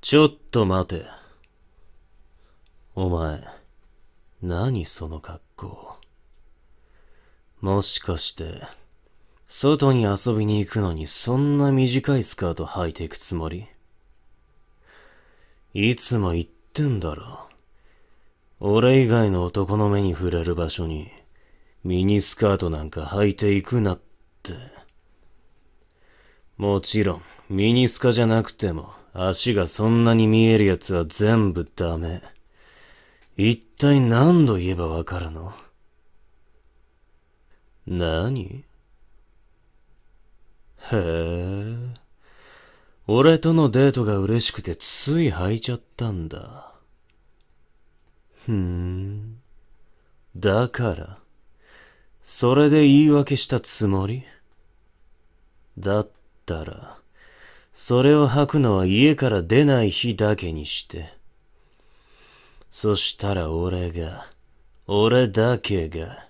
ちょっと待て。お前、何その格好。もしかして、外に遊びに行くのにそんな短いスカート履いていくつもり？いつも言ってんだろ。俺以外の男の目に触れる場所に、ミニスカートなんか履いていくなって。もちろん、ミニスカじゃなくても、足がそんなに見えるやつは全部ダメ。一体何度言えばわかるの？何？へえ。俺とのデートが嬉しくてつい履いちゃったんだ。ふーん。だから、それで言い訳したつもり？だったら、それを履くのは家から出ない日だけにして。そしたら俺が、俺だけが、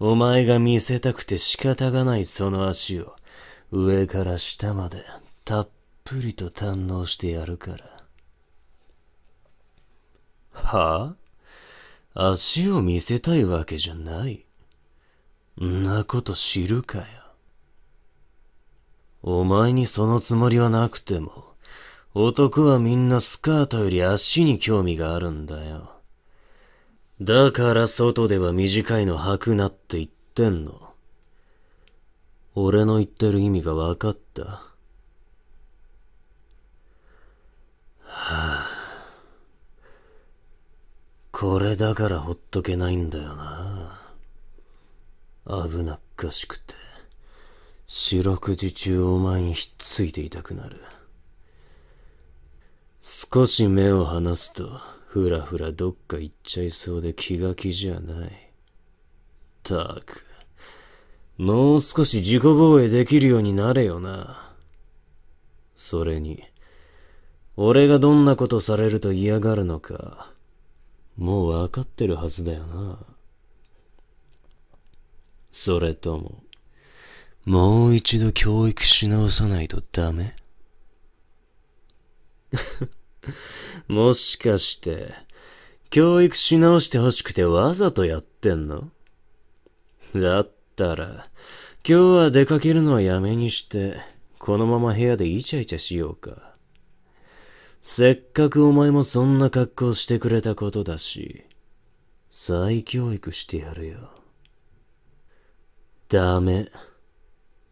お前が見せたくて仕方がないその足を、上から下までたっぷりと堪能してやるから。は？あ足を見せたいわけじゃない。んなこと知るかよ。お前にそのつもりはなくても、男はみんなスカートより足に興味があるんだよ。だから外では短いの履くなって言ってんの。俺の言ってる意味が分かった。はあ、これだからほっとけないんだよな。危なっかしくて、四六時中お前にひっついていたくなる。少し目を離すと、ふらふらどっか行っちゃいそうで気が気じゃない。たく、もう少し自己防衛できるようになれよな。それに、俺がどんなことされると嫌がるのか、もう分かってるはずだよな。それとも、もう一度教育し直さないとダメ？もしかして、教育し直してほしくてわざとやってんの？だったら、今日は出かけるのはやめにして、このまま部屋でイチャイチャしようか。せっかくお前もそんな格好してくれたことだし、再教育してやるよ。ダメ。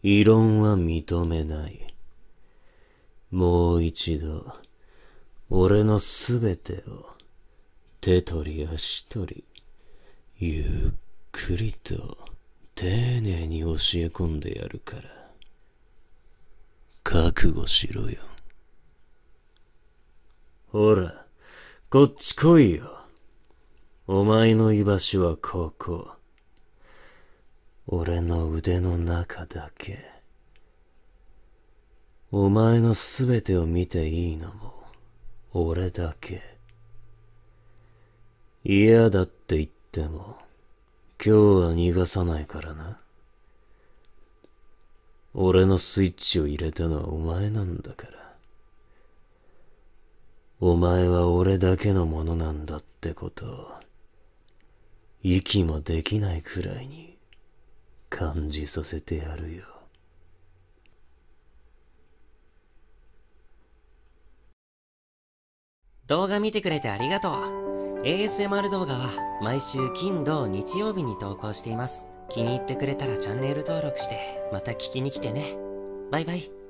異論は認めない。もう一度、俺のすべてを、手取り足取り、ゆっくりと、丁寧に教え込んでやるから。覚悟しろよ。ほら、こっち来いよ。お前の居場所はここ。俺の腕の中だけ。お前のすべてを見ていいのも、俺だけ。嫌だって言っても、今日は逃がさないからな。俺のスイッチを入れたのはお前なんだから。お前は俺だけのものなんだってことを、息もできないくらいに感じさせてやるよ。動画見てくれてありがとう。ASMR 動画は毎週金土日曜日に投稿しています。気に入ってくれたらチャンネル登録してまた聞きに来てね。バイバイ。